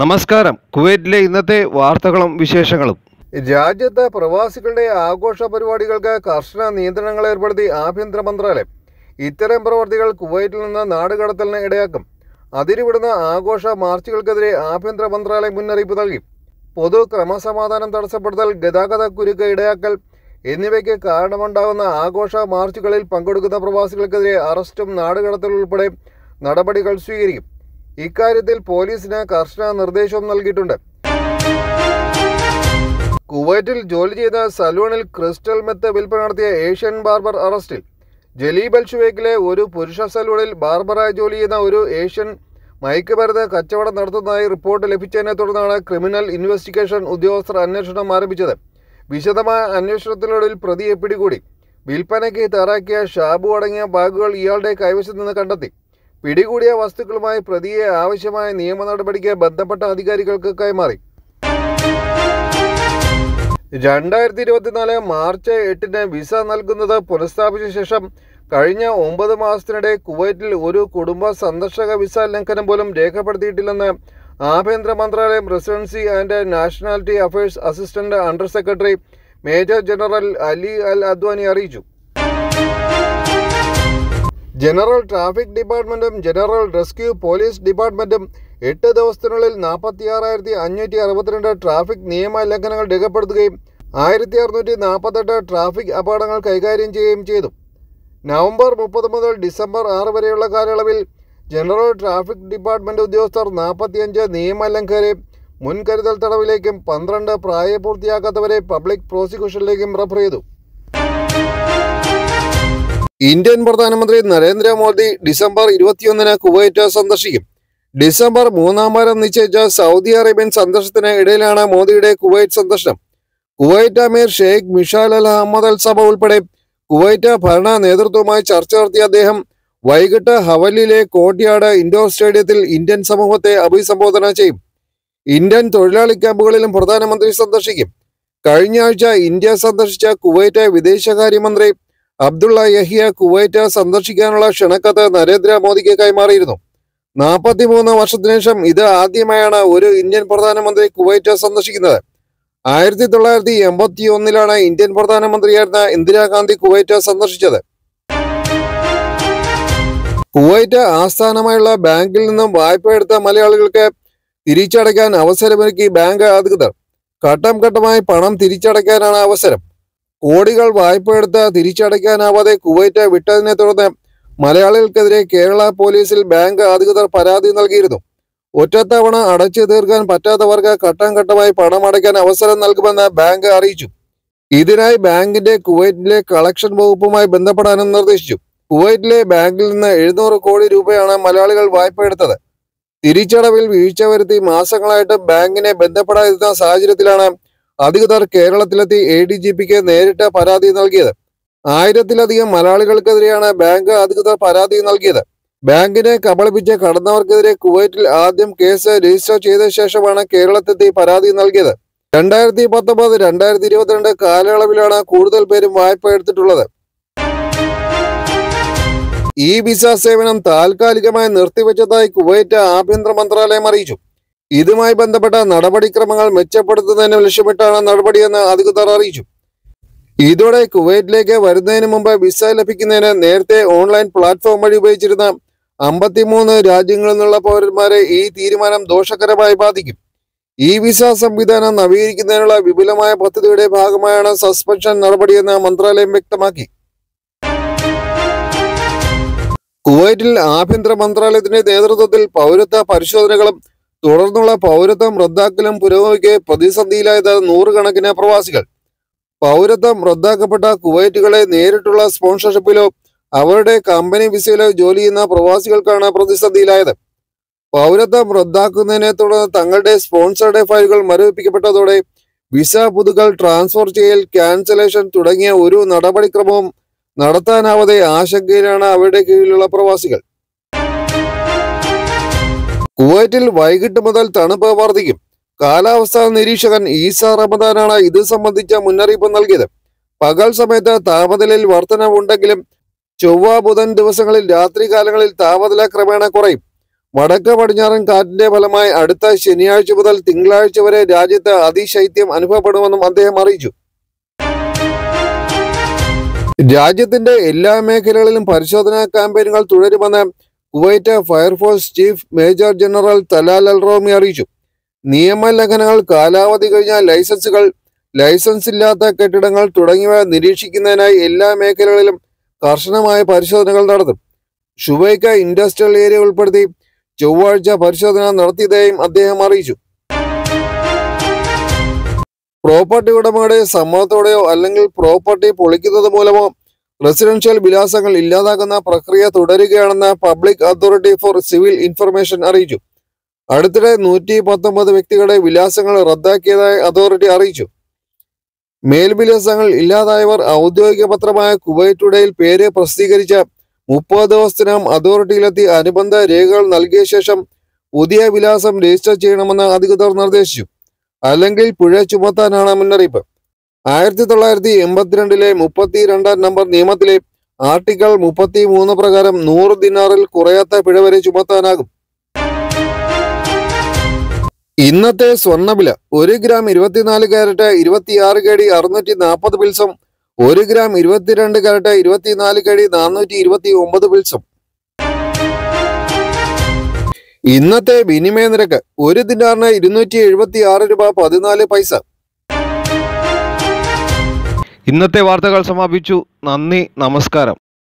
നമസ്കാരം. കുവൈറ്റിലെ ഇന്നത്തെ വാർത്തകളും വിശേഷങ്ങളും. രാജ്യത്ത് പ്രവാസികളുടെ ആഘോഷ പരിപാടികൾക്ക് കർശന നിയന്ത്രണങ്ങൾ ഏർപ്പെടുത്തി ആഭ്യന്തര മന്ത്രാലയം. ഇത്തരം പ്രവർത്തികൾ കുവൈറ്റിൽ നിന്ന് നാടുകടത്തലിന് ഇടയാക്കും. അതിരുവിടുന്ന ആഘോഷ മാർച്ചുകൾക്കെതിരെ ആഭ്യന്തര മന്ത്രാലയം മുന്നറിയിപ്പ് നൽകി. പൊതു ക്രമസമാധാനം തടസ്സപ്പെടുത്തൽ ഗതാഗത കുരുക്ക് ഇടയാക്കൽ എന്നിവയ്ക്ക് കാരണമുണ്ടാകുന്ന ആഘോഷ മാർച്ചുകളിൽ പങ്കെടുക്കുന്ന പ്രവാസികൾക്കെതിരെ അറസ്റ്റും നാടുകടത്തലുൾപ്പെടെ നടപടികൾ സ്വീകരിക്കും. ഇക്കാര്യത്തിൽ പോലീസിന് കർശന നിർദ്ദേശവും നൽകിയിട്ടുണ്ട്. കുവൈറ്റിൽ ജോലി ചെയ്ത സലൂണിൽ ക്രിസ്റ്റൽ മെത്ത് വിൽപ്പന നടത്തിയ ഏഷ്യൻ ബാർബർ അറസ്റ്റിൽ. ജലീ ബൽഷുവേക്കിലെ ഒരു പുരുഷ സലൂണിൽ ബാർബറായി ജോലി ചെയ്യുന്ന ഒരു ഏഷ്യൻ മയക്കുമരുന്ന് കച്ചവടം നടത്തുന്നതായി റിപ്പോർട്ട് ലഭിച്ചതിനെ തുടർന്നാണ് ക്രിമിനൽ ഇൻവെസ്റ്റിഗേഷൻ ഉദ്യോഗസ്ഥർ അന്വേഷണം ആരംഭിച്ചത്. വിശദമായ അന്വേഷണത്തിനൊടുവിൽ പ്രതിയെ പിടികൂടി. വിൽപ്പനയ്ക്ക് തയ്യാറാക്കിയ ഷാബു അടങ്ങിയ ബാഗുകൾ ഇയാളുടെ കൈവശത്ത് നിന്ന് കണ്ടെത്തി. പിടികൂടിയ വസ്തുക്കളുമായി പ്രതിയെ ആവശ്യമായ നിയമ നടപടിക്ക് ബന്ധപ്പെട്ട അധികാരികൾക്ക് കൈമാറി. രണ്ടായിരത്തി ഇരുപത്തിനാല് മാർച്ച് എട്ടിന് വിസ നൽകുന്നത് പുനഃസ്ഥാപിച്ച ശേഷം കഴിഞ്ഞ ഒമ്പത് മാസത്തിനിടെ കുവൈറ്റിൽ ഒരു കുടുംബ സന്ദർശക വിസ ലംഘനം പോലും രേഖപ്പെടുത്തിയിട്ടില്ലെന്ന് ആഭ്യന്തര മന്ത്രാലയം residency and nationality affairs assistant under secretary major general Ali Al Adwani അറിയിച്ചു. ജനറൽ ട്രാഫിക് ഡിപ്പാർട്ട്മെന്റും ജനറൽ റെസ്ക്യൂ പോലീസ് ഡിപ്പാർട്ട്മെന്റും എട്ട് ദിവസത്തിനുള്ളിൽ നാൽപ്പത്തിയാറായിരത്തി അഞ്ഞൂറ്റി അറുപത്തിരണ്ട് ട്രാഫിക് നിയമ ലംഘനങ്ങൾ രേഖപ്പെടുത്തുകയും ആയിരത്തി അറുന്നൂറ്റി നാൽപ്പത്തെട്ട് ട്രാഫിക് അപകടങ്ങൾ കൈകാര്യം ചെയ്യുകയും ചെയ്തു. നവംബർ മുപ്പത് മുതൽ ഡിസംബർ ആറ് വരെയുള്ള കാലയളവിൽ ജനറൽ ട്രാഫിക് ഡിപ്പാർട്ട്മെന്റ് ഉദ്യോഗസ്ഥർ നാൽപ്പത്തിയഞ്ച് നിയമലംഘകരെ മുൻകരുതൽ തടവിലേക്കും പന്ത്രണ്ട് പ്രായപൂർത്തിയാക്കാത്തവരെ പബ്ലിക് പ്രോസിക്യൂഷനിലേക്കും റഫർ ചെയ്തു. ഇന്ത്യൻ പ്രധാനമന്ത്രി നരേന്ദ്രമോദി ഡിസംബർ ഇരുപത്തിയൊന്നിന് കുവൈറ്റ് സന്ദർശിക്കും. ഡിസംബർ മൂന്നാം വാരം നിശ്ചയിച്ച സൗദി അറേബ്യൻ സന്ദർശനത്തിന് ഇടയിലാണ് മോദിയുടെ കുവൈറ്റ് സന്ദർശനം. കുവൈറ്റ് അമീർ Sheikh Mishal Al Ahmad Al Sabah ഉൾപ്പെടെ കുവൈറ്റ് ഭരണ നേതൃത്വവുമായി ചർച്ച നടത്തിയ അദ്ദേഹം വൈകിട്ട് ഹവലിലെ കോട്ടിയാട് ഇൻഡോർ സ്റ്റേഡിയത്തിൽ ഇന്ത്യൻ സമൂഹത്തെ അഭിസംബോധന ചെയ്യും. ഇന്ത്യൻ തൊഴിലാളി ക്യാമ്പുകളിലും പ്രധാനമന്ത്രി സന്ദർശിക്കും. കഴിഞ്ഞ ആഴ്ച ഇന്ത്യ സന്ദർശിച്ച കുവൈറ്റ് വിദേശകാര്യമന്ത്രി അബ്ദുള്ള യഹിയ കുവൈറ്റ് സന്ദർശിക്കാനുള്ള ക്ഷണക്കത്ത് നരേന്ദ്രമോദിക്ക് കൈമാറിയിരുന്നു. നാൽപ്പത്തിമൂന്ന് വർഷത്തിനു ഇത് ആദ്യമായാണ് ഒരു ഇന്ത്യൻ പ്രധാനമന്ത്രി കുവൈറ്റ് സന്ദർശിക്കുന്നത്. ആയിരത്തി തൊള്ളായിരത്തി എൺപത്തി ഒന്നിലാണ് ഇന്ത്യൻ പ്രധാനമന്ത്രിയായിരുന്ന ഇന്ദിരാഗാന്ധി കുവൈറ്റ് സന്ദർശിച്ചത്. കുവൈറ്റ് ആസ്ഥാനമായുള്ള ബാങ്കിൽ നിന്നും വായ്പ എടുത്ത മലയാളികൾക്ക് തിരിച്ചടയ്ക്കാൻ അവസരമൊരുക്കി ബാങ്ക് അധികൃതർ. ഘട്ടം ഘട്ടമായി പണം തിരിച്ചടയ്ക്കാനാണ് അവസരം. കോടികൾ വായ്പ എടുത്ത് തിരിച്ചടയ്ക്കാനാവാതെ കുവൈറ്റ് വിട്ടതിനെ തുടർന്ന് മലയാളികൾക്കെതിരെ കേരള പോലീസിൽ ബാങ്ക് അധികൃതർ പരാതി നൽകിയിരുന്നു. ഒറ്റത്തവണ അടച്ചു തീർക്കാൻ പറ്റാത്തവർക്ക് ഘട്ടം ഘട്ടമായി പണം അടയ്ക്കാൻ അവസരം നൽകുമെന്ന് ബാങ്ക് അറിയിച്ചു. ഇതിനായി ബാങ്കിന്റെ കുവൈറ്റിലെ കളക്ഷൻ വകുപ്പുമായി ബന്ധപ്പെടാനും നിർദ്ദേശിച്ചു. കുവൈറ്റിലെ ബാങ്കിൽ നിന്ന് എഴുന്നൂറ് കോടി രൂപയാണ് മലയാളികൾ വായ്പ എടുത്തത് തിരിച്ചടവിൽ വീഴ്ച വരുത്തി മാസങ്ങളായിട്ട് ബാങ്കിനെ ബന്ധപ്പെടാതിരുന്ന സാഹചര്യത്തിലാണ് അധികൃതർ കേരളത്തിലെത്തി എ ഡി ജി പിക്ക് നേരിട്ട് പരാതി നൽകിയത്. ആയിരത്തിലധികം മലയാളികൾക്കെതിരെയാണ് ബാങ്ക് അധികൃതർ പരാതി നൽകിയത്. ബാങ്കിനെ കബളിപ്പിച്ച് കടന്നവർക്കെതിരെ കുവൈറ്റിൽ ആദ്യം കേസ് രജിസ്റ്റർ ചെയ്ത ശേഷമാണ് കേരളത്തെത്തി പരാതി നൽകിയത്. രണ്ടായിരത്തി പത്തൊമ്പത് രണ്ടായിരത്തി ഇരുപത്തിരണ്ട് കാലയളവിലാണ് കൂടുതൽ പേരും വായ്പ എടുത്തിട്ടുള്ളത്. ഇ വിസ സേവനം താൽക്കാലികമായി നിർത്തിവെച്ചതായി കുവൈറ്റ് ആഭ്യന്തര മന്ത്രാലയം അറിയിച്ചു. ഇതുമായി ബന്ധപ്പെട്ട നടപടിക്രമങ്ങൾ മെച്ചപ്പെടുത്തുന്നതിന് ലക്ഷ്യമിട്ടാണ് നടപടിയെന്ന് അധികൃതർ അറിയിച്ചു. ഇതോടെ കുവൈറ്റിലേക്ക് വരുന്നതിന് മുമ്പ് വിസ ലഭിക്കുന്നതിന് നേരത്തെ ഓൺലൈൻ പ്ലാറ്റ്ഫോം വഴി ഉപയോഗിച്ചിരുന്ന അമ്പത്തിമൂന്ന് രാജ്യങ്ങളിൽ നിന്നുള്ള പൗരന്മാരെ ഈ തീരുമാനം ദോഷകരമായി ബാധിക്കും. ഈ വിസ സംവിധാനം നവീകരിക്കുന്നതിനുള്ള വിപുലമായ പദ്ധതിയുടെ ഭാഗമായാണ് സസ്പെൻഷൻ നടപടിയെന്ന് മന്ത്രാലയം വ്യക്തമാക്കി. കുവൈറ്റിൽ ആഭ്യന്തര മന്ത്രാലയത്തിന്റെ നേതൃത്വത്തിൽ പൗരത്വ പരിശോധനകളും തുടർന്നുള്ള പൗരത്വം റദ്ദാക്കലും പുരോഗമിക്കെ പ്രതിസന്ധിയിലായത് നൂറുകണക്കിന് പ്രവാസികൾ. പൗരത്വം റദ്ദാക്കപ്പെട്ട കുവൈറ്റുകളെ നേരിട്ടുള്ള സ്പോൺസർഷിപ്പിലോ അവരുടെ കമ്പനി വിസയിലോ ജോലി ചെയ്യുന്ന പ്രവാസികൾക്കാണ് പ്രതിസന്ധിയിലായത്. പൗരത്വം റദ്ദാക്കുന്നതിനെ തുടർന്ന് തങ്ങളുടെ സ്പോൺസറുടെ ഫയലുകൾ മരവിപ്പിക്കപ്പെട്ടതോടെ വിസ പുതുക്കൽ ട്രാൻസ്ഫർ ചെയ്യൽ ക്യാൻസലേഷൻ തുടങ്ങിയ ഒരു നടപടിക്രമവും നടത്താനാവാതെ ആശങ്കയിലാണ് അവരുടെ കീഴിലുള്ള പ്രവാസികൾ. കുവൈറ്റിൽ വൈകിട്ട് മുതൽ തണുപ്പ് വർദ്ധിക്കും. കാലാവസ്ഥാ നിരീക്ഷകൻ ഈസ റമദാനാണ് ഇത് സംബന്ധിച്ച മുന്നറിയിപ്പ് നൽകിയത്. പകൽ സമയത്ത് താപനിലയിൽ വർധനവുണ്ടെങ്കിലും ചൊവ്വ ബുധൻ ദിവസങ്ങളിൽ രാത്രികാലങ്ങളിൽ താപനില ക്രമേണ കുറയും. വടക്ക് പടിഞ്ഞാറൻ കാറ്റിന്റെ ഫലമായി അടുത്ത ശനിയാഴ്ച മുതൽ തിങ്കളാഴ്ച വരെ രാജ്യത്ത് അതിശൈത്യം അനുഭവപ്പെടുമെന്നും അദ്ദേഹം അറിയിച്ചു. രാജ്യത്തിന്റെ എല്ലാ മേഖലകളിലും പരിശോധനാ ക്യാമ്പയിനുകൾ തുടരുമെന്ന് Kuwait fire force chief major general Talal Al Roumi അറിയിച്ചു. നിയമലംഘനങ്ങൾ കാലാവധി കഴിഞ്ഞ ലൈസൻസുകൾ ലൈസൻസ് ഇല്ലാത്ത കെട്ടിടങ്ങൾ തുടങ്ങിയവ നിരീക്ഷിക്കുന്നതിനായി എല്ലാ മേഖലകളിലും കർശനമായ പരിശോധനകൾ നടത്തും. ഷുബൈക്ക ഇൻഡസ്ട്രിയൽ ഏരിയ ഉൾപ്പെടുത്തി ചൊവ്വാഴ്ച പരിശോധന നടത്തിയതായും അദ്ദേഹം അറിയിച്ചു. പ്രോപ്പർട്ടി ഉടമയുടെ സമ്മതത്തോടെയോ അല്ലെങ്കിൽ പ്രോപ്പർട്ടി പൊളിക്കുന്നത് മൂലമോ റെസിഡൻഷ്യൽ വിലാസങ്ങൾ ഇല്ലാതാക്കുന്ന പ്രക്രിയ തുടരുകയാണെന്ന് public authority for civil information അറിയിച്ചു. അടുത്തിടെ നൂറ്റി പത്തൊമ്പത് വ്യക്തികളുടെ വിലാസങ്ങൾ റദ്ദാക്കിയതായി അതോറിറ്റി അറിയിച്ചു. മേൽവിലാസങ്ങൾ ഇല്ലാതായവർ ഔദ്യോഗിക പത്രമായ കുവൈറ്റ് ടുഡേയിൽ പേര് പ്രസിദ്ധീകരിച്ച മുപ്പത് ദിവസത്തിനകം അതോറിറ്റിയിലെത്തി അനുബന്ധ രേഖകൾ നൽകിയ ശേഷം പുതിയ വിലാസം രജിസ്റ്റർ ചെയ്യണമെന്ന് അധികൃതർ നിർദ്ദേശിച്ചു. അല്ലെങ്കിൽ പിഴ ചുമത്താനാണ് മുന്നറിയിപ്പ്. ആയിരത്തി തൊള്ളായിരത്തി എൺപത്തിരണ്ടിലെ മുപ്പത്തി രണ്ടാം നമ്പർ നിയമത്തിലെ ആർട്ടിക്കിൾ മുപ്പത്തി മൂന്ന് പ്രകാരം നൂറ് ദിനാറിൽ കുറയാത്ത പിഴ വരെ ചുമത്താനാകും. ഇന്നത്തെ സ്വർണവില ഒരു ഗ്രാം ഇരുപത്തിനാല് കാരറ്റ് ഇരുപത്തിയാറ് കടി അറുന്നൂറ്റി നാൽപ്പത് പിൽസം ഒരു ഗ്രാം ഇരുപത്തിരണ്ട് കാരറ്റ് ഇരുപത്തിനാല് കടി നാനൂറ്റി ഇരുപത്തി ഒമ്പത് പിൽസം. ഇന്നത്തെ വിനിമയ നിരക്ക് ഒരു ദിനാറിന് ഇരുന്നൂറ്റി എഴുപത്തി ആറ് രൂപ പതിനാല് പൈസ. ഇന്നത്തെ വാർത്തകൾ സമാപിച്ചു. നന്ദി നമസ്കാരം.